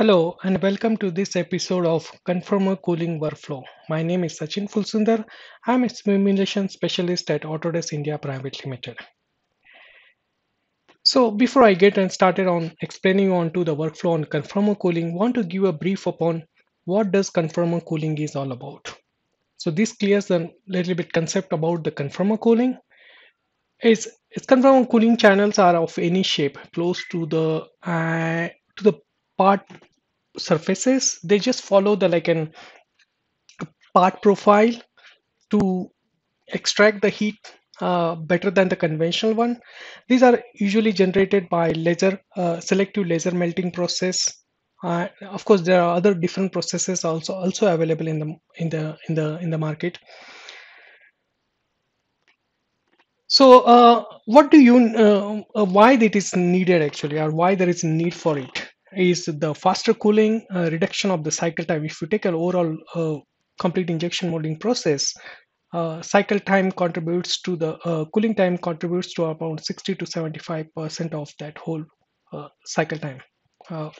Hello and welcome to this episode of Conformer Cooling Workflow. My name is Sachin Fulsundar. I'm a simulation specialist at Autodesk India Private Limited. So before I get and started on explaining on to the workflow on conformer cooling, want to give a brief upon what does conformer cooling is all about. So this clears a little bit concept about the conformer cooling. Is its conformer cooling channels are of any shape close to the uh, to the part surfaces. They just follow the like an part profile to extract the heat uh, better than the conventional one. These are usually generated by laser uh, selective laser melting process. Uh, of course, there are other different processes also also available in the in the in the in the market. So, uh, what do you uh, uh, why it is needed actually, or why there is a need for it? Is the faster cooling, uh, reduction of the cycle time. If you take an overall uh, complete injection molding process, uh, cycle time contributes to the uh, cooling time contributes to about 60 to 75 percent of that whole uh, cycle time uh,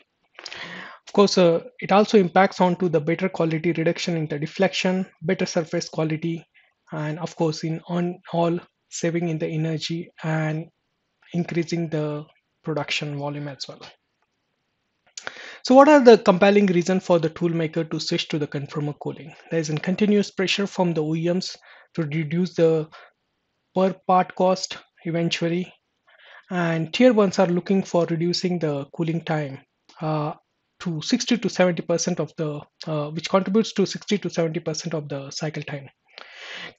of course it also impacts on to the better quality reduction in the deflection better surface quality and of course in on all saving in the energy and increasing the production volume as well so what are the compelling reasons for the toolmaker to switch to the conformer cooling? There is a continuous pressure from the OEMs to reduce the per part cost eventually. And tier ones are looking for reducing the cooling time uh, to 60 to 70% of the, uh, which contributes to 60 to 70% of the cycle time.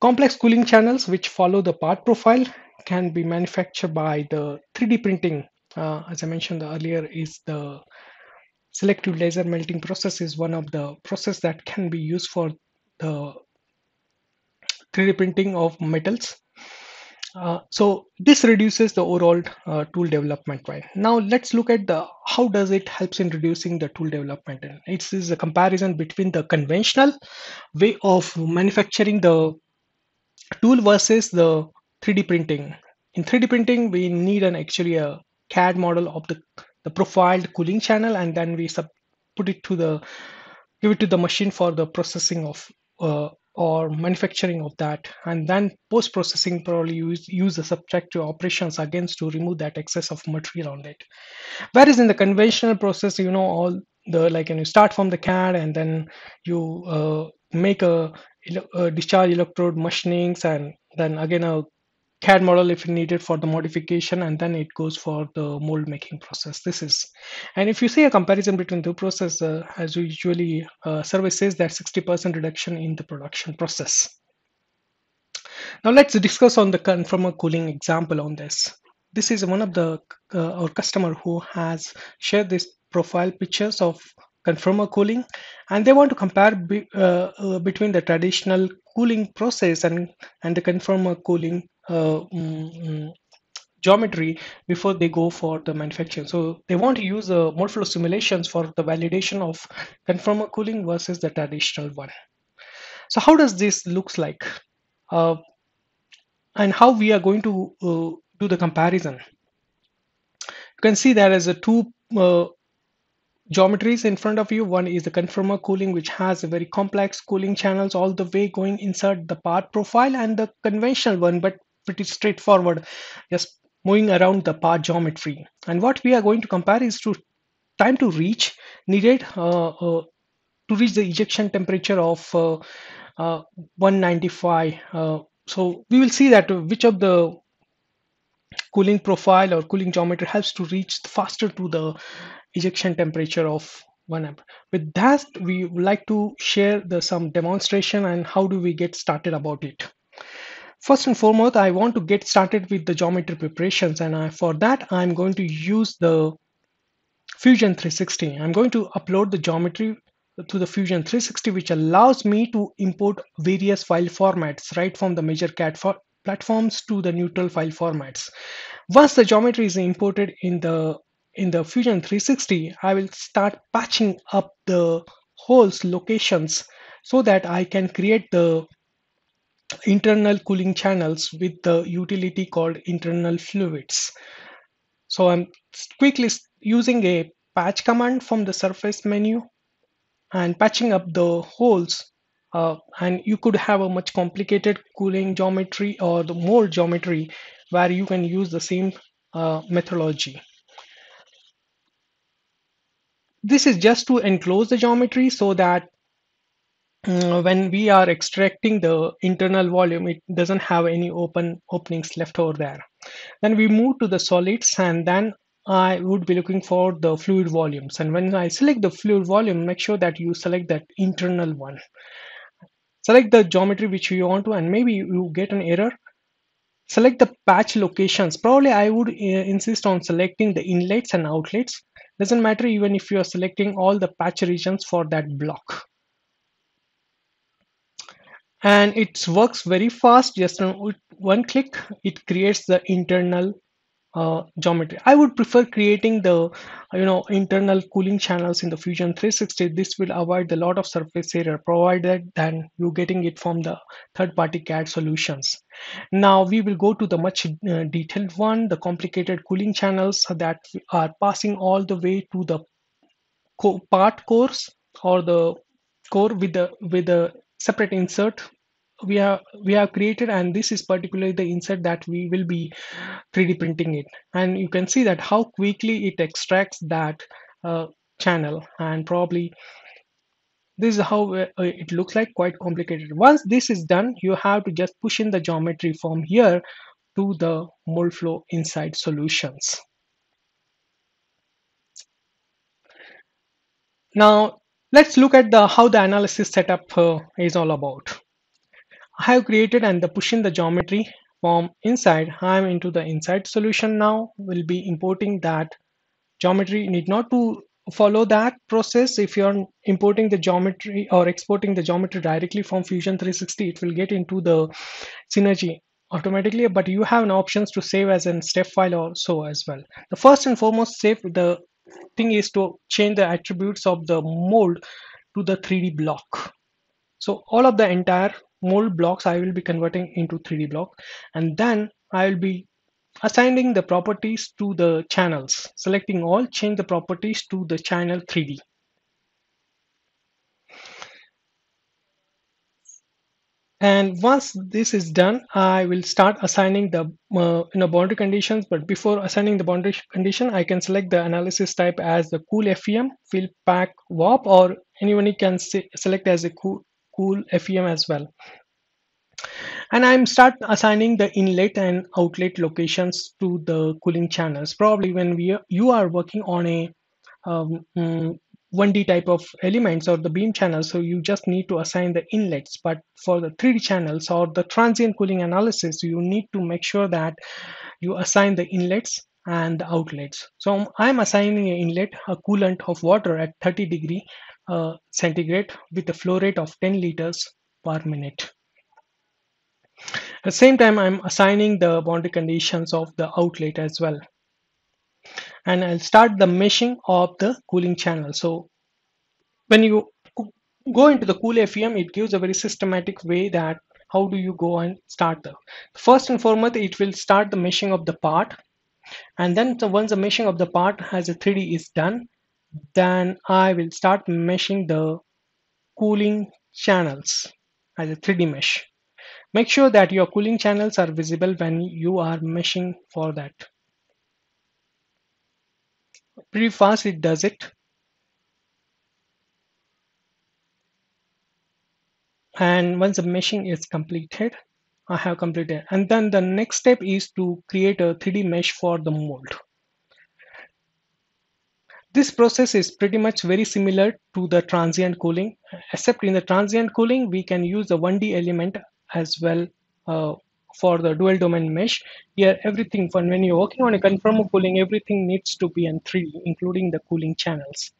Complex cooling channels which follow the part profile can be manufactured by the 3D printing. Uh, as I mentioned earlier, is the Selective laser melting process is one of the process that can be used for the 3D printing of metals. Uh, so this reduces the overall uh, tool development time. now let's look at the how does it helps in reducing the tool development it is a comparison between the conventional way of manufacturing the tool versus the 3d printing in 3d printing we need an actually a cad model of the the profiled cooling channel and then we sub put it to the give it to the machine for the processing of uh, or manufacturing of that. And then post processing probably use, use the subtractive operations against to remove that excess of material on it. Whereas in the conventional process you know all the like and you start from the cad and then you uh, make a, a discharge electrode machinings and then again a CAD model if needed for the modification and then it goes for the mold making process. This is, and if you see a comparison between the process, uh, as usually uh, survey says that 60% reduction in the production process. Now let's discuss on the conformer cooling example on this. This is one of the uh, our customer who has shared this profile pictures of conformer cooling and they want to compare be, uh, uh, between the traditional cooling process and and the conformer cooling uh, mm, mm, geometry before they go for the manufacturing. So they want to use uh, Moldflow simulations for the validation of conformer cooling versus the traditional one. So how does this looks like? Uh, and how we are going to uh, do the comparison. You can see there is a two uh, geometries in front of you. One is the conformer cooling, which has a very complex cooling channels all the way going inside the part profile and the conventional one, but pretty straightforward, just moving around the part geometry. And what we are going to compare is to time to reach needed uh, uh, to reach the ejection temperature of uh, uh 195. Uh, so we will see that which of the cooling profile or cooling geometry helps to reach faster to the ejection temperature of 1 amp. With that, we would like to share the some demonstration and how do we get started about it. First and foremost, I want to get started with the geometry preparations and I, for that I'm going to use the Fusion 360. I'm going to upload the geometry to the Fusion 360 which allows me to import various file formats right from the major CAD platforms to the neutral file formats. Once the geometry is imported in the in the Fusion 360, I will start patching up the holes locations so that I can create the internal cooling channels with the utility called internal fluids. So I'm quickly using a patch command from the surface menu and patching up the holes uh, and you could have a much complicated cooling geometry or the mold geometry where you can use the same uh, methodology. This is just to enclose the geometry so that when we are extracting the internal volume, it doesn't have any open openings left over there. Then we move to the solids and then I would be looking for the fluid volumes. And when I select the fluid volume, make sure that you select that internal one. Select the geometry which you want to, and maybe you get an error. Select the patch locations. Probably I would uh, insist on selecting the inlets and outlets. Doesn't matter even if you are selecting all the patch regions for that block and it works very fast. Just on one click it creates the internal uh, geometry. I would prefer creating the you know internal cooling channels in the fusion 360 this will avoid a lot of surface area provided than you getting it from the third party cad solutions. Now we will go to the much uh, detailed one the complicated cooling channels that are passing all the way to the co part cores or the core with the with the separate insert. We have we have created and this is particularly the insert that we will be 3d printing it. And you can see that how quickly it extracts that uh, channel. And probably this is how uh, it looks like quite complicated. Once this is done you have to just push in the geometry from here to the Moldflow Insight solutions. Now let's look at the how the analysis setup uh, is all about I have created and the pushing the geometry from Insight. I'm into the Insight solution now. We'll be importing that geometry. You Need not to follow that process. If you're importing the geometry or exporting the geometry directly from Fusion 360, it will get into the Synergy automatically, but you have an options to save as a step file or so as well. The first and foremost save the thing is to change the attributes of the mold to the 3D block. So all of the entire mold blocks I will be converting into 3D block and then I will be assigning the properties to the channels selecting all change the properties to the channel 3D and once this is done I will start assigning the uh, you know boundary conditions but before assigning the boundary condition I can select the analysis type as the cool FEM fill pack warp or anyone can select as a cool cool FEM as well. And I'm start assigning the inlet and outlet locations to the cooling channels. Probably when we are, you are working on a um, 1D mm, type of elements or the beam channels, so you just need to assign the inlets. But for the 3D channels or the transient cooling analysis, you need to make sure that you assign the inlets and the outlets. So I'm assigning an inlet, a coolant of water at 30 degree uh, centigrade with a flow rate of 10 liters per minute. At the same time, I'm assigning the boundary conditions of the outlet as well. And I'll start the meshing of the cooling channel. So when you go into the cool FEM, it gives a very systematic way that how do you go and start the first and foremost it will start the meshing of the part and then once the meshing of the part as a 3d is done then I will start meshing the cooling channels as a 3D mesh. Make sure that your cooling channels are visible when you are meshing for that. Pretty fast it does it. And once the meshing is completed, I have completed. And then the next step is to create a 3D mesh for the mold. This process is pretty much very similar to the transient cooling, except in the transient cooling, we can use the 1D element as well uh, for the dual domain mesh. Here, everything when you're working on a conformal cooling, everything needs to be in 3D, including the cooling channels.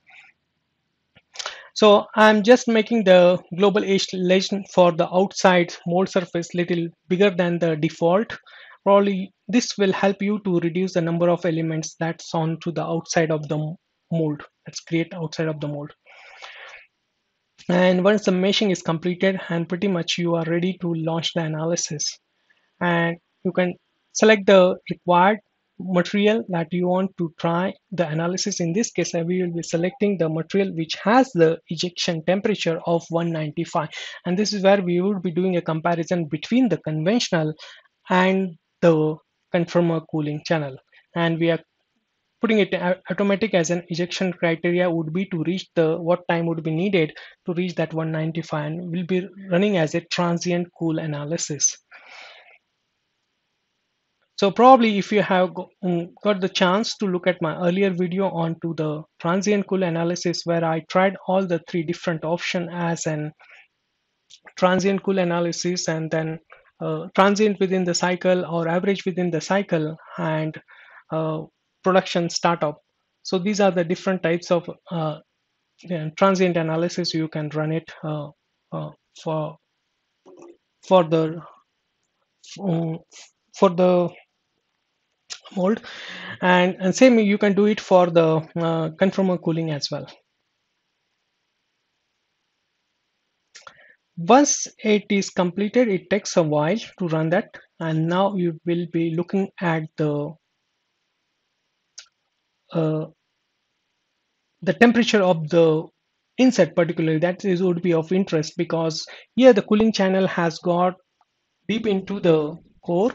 So I'm just making the global edge length for the outside mold surface little bigger than the default. Probably this will help you to reduce the number of elements that's on to the outside of the mold let's create outside of the mold and once the meshing is completed and pretty much you are ready to launch the analysis and you can select the required material that you want to try the analysis. In this case we will be selecting the material which has the ejection temperature of 195 and this is where we would be doing a comparison between the conventional and the conformer cooling channel. And we are putting it automatic as an ejection criteria would be to reach the what time would be needed to reach that 195 and will be running as a transient cool analysis so probably if you have um, got the chance to look at my earlier video on to the transient cool analysis where I tried all the three different option as an transient cool analysis and then uh, transient within the cycle or average within the cycle and uh, production startup. So these are the different types of uh, transient analysis you can run it uh, uh, for for the um, for the mold. And, and same you can do it for the uh, conformer cooling as well. Once it is completed it takes a while to run that. And now you will be looking at the uh, the temperature of the insert particularly. That is would be of interest because here the cooling channel has got deep into the core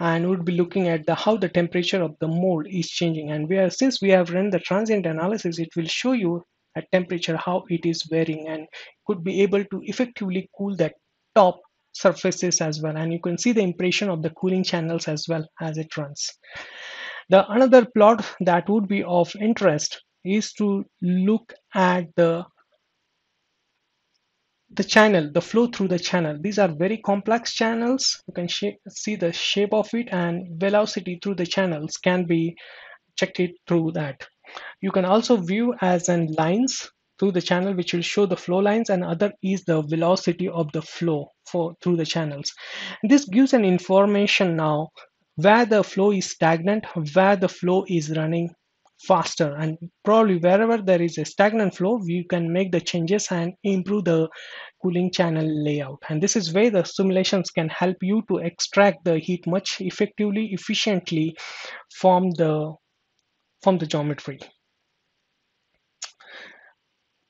and we'll be looking at the how the temperature of the mold is changing. And we are since we have run the transient analysis it will show you at temperature how it is varying and could be able to effectively cool that top surfaces as well. And you can see the impression of the cooling channels as well as it runs. The another plot that would be of interest is to look at the the channel the flow through the channel. These are very complex channels. You can see the shape of it and velocity through the channels can be checked it through that. You can also view as in lines through the channel which will show the flow lines and other is the velocity of the flow for through the channels. This gives an information now where the flow is stagnant where the flow is running faster. And probably wherever there is a stagnant flow you can make the changes and improve the cooling channel layout. And this is where the simulations can help you to extract the heat much effectively efficiently from the from the geometry.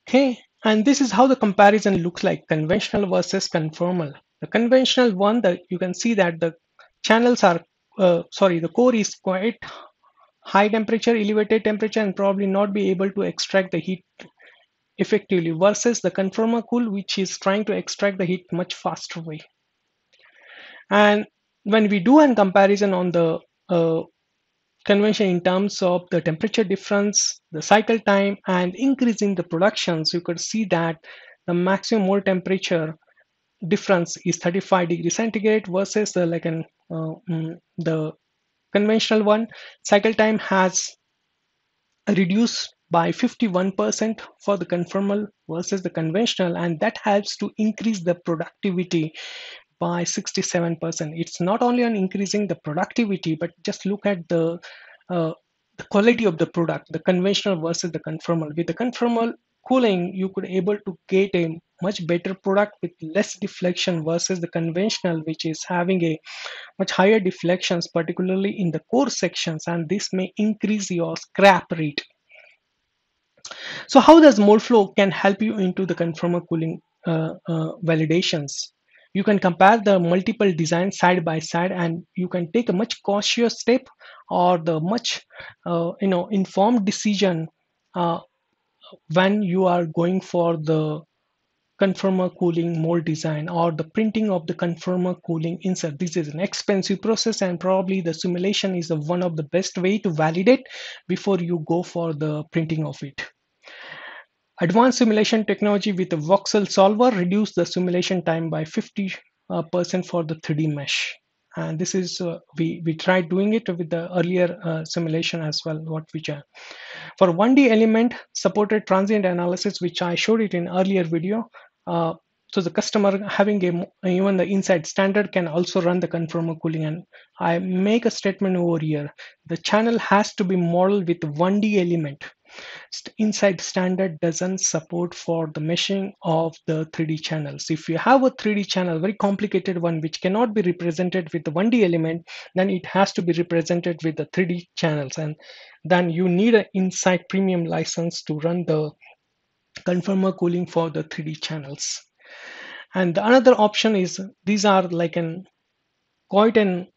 Okay and this is how the comparison looks like conventional versus conformal. The conventional one that you can see that the channels are uh, sorry the core is quite high temperature, elevated temperature, and probably not be able to extract the heat effectively versus the conformer cool, which is trying to extract the heat much faster way. And when we do a comparison on the uh, convention in terms of the temperature difference, the cycle time, and increasing the productions, you could see that the maximum mold temperature difference is 35 degrees centigrade versus the like an uh, mm, the conventional one cycle time has reduced by 51% for the conformal versus the conventional and that helps to increase the productivity by 67% it's not only on increasing the productivity but just look at the uh, the quality of the product the conventional versus the conformal. With the conformal cooling you could able to get a much better product with less deflection versus the conventional which is having a much higher deflections particularly in the core sections and this may increase your scrap rate. So how does Moldflow can help you into the conformer cooling uh, uh, validations? You can compare the multiple designs side by side and you can take a much cautious step or the much uh, you know informed decision uh, when you are going for the conformer cooling mold design or the printing of the conformer cooling insert. This is an expensive process and probably the simulation is one of the best way to validate before you go for the printing of it. Advanced simulation technology with a voxel solver reduce the simulation time by 50% uh, for the 3D mesh. And this is, uh, we, we tried doing it with the earlier uh, simulation as well, what we For 1D element supported transient analysis, which I showed it in earlier video, uh, so the customer having a even the Insight standard can also run the conformer cooling and I make a statement over here the channel has to be modeled with 1D element Insight standard doesn't support for the meshing of the 3D channels. If you have a 3D channel, very complicated one, which cannot be represented with the 1D element, then it has to be represented with the 3D channels. And then you need an Insight premium license to run the conformer cooling for the 3D channels. And the another option is these are like an quite an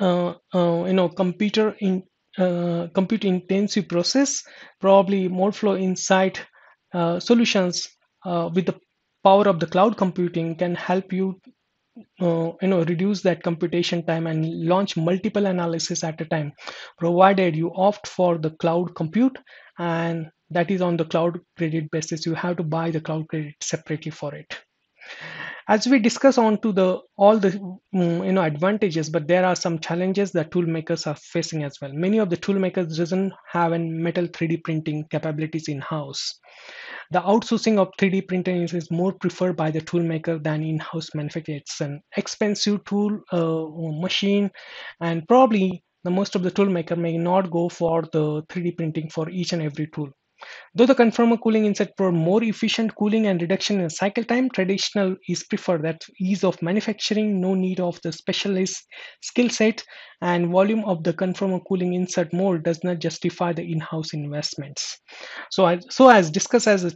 uh, uh, you know computer in uh, compute intensive process probably Moldflow Insight uh, solutions uh, with the power of the cloud computing can help you uh, you know reduce that computation time and launch multiple analysis at a time provided you opt for the cloud compute and that is on the cloud credit basis. You have to buy the cloud credit separately for it. As we discuss on to the all the mm, you know advantages but there are some challenges that tool makers are facing as well. Many of the tool makers doesn't have a metal 3d printing capabilities in house the outsourcing of 3d printing is, is more preferred by the tool maker than in-house manufacturing it's an expensive tool uh, machine and probably the most of the tool maker may not go for the 3d printing for each and every tool Though the conformer cooling insert for more efficient cooling and reduction in cycle time, traditional is preferred. That ease of manufacturing, no need of the specialist skill set, and volume of the conformer cooling insert mold does not justify the in-house investments. So, so as discussed as a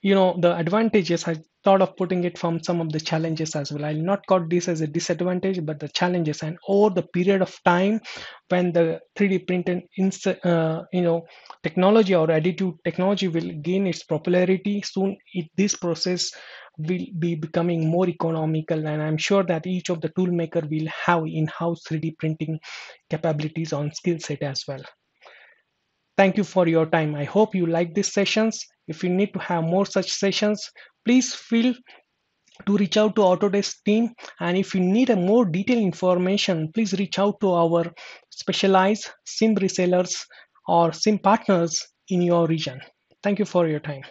you know the advantages i thought of putting it from some of the challenges as well i'll not call this as a disadvantage but the challenges and over the period of time when the 3d printed uh, you know technology or additive technology will gain its popularity soon it, this process will be becoming more economical and i'm sure that each of the tool maker will have in-house 3d printing capabilities on skill set as well Thank you for your time. I hope you like these sessions. If you need to have more such sessions, please feel to reach out to Autodesk team. And if you need a more detailed information, please reach out to our specialized SIM resellers or SIM partners in your region. Thank you for your time.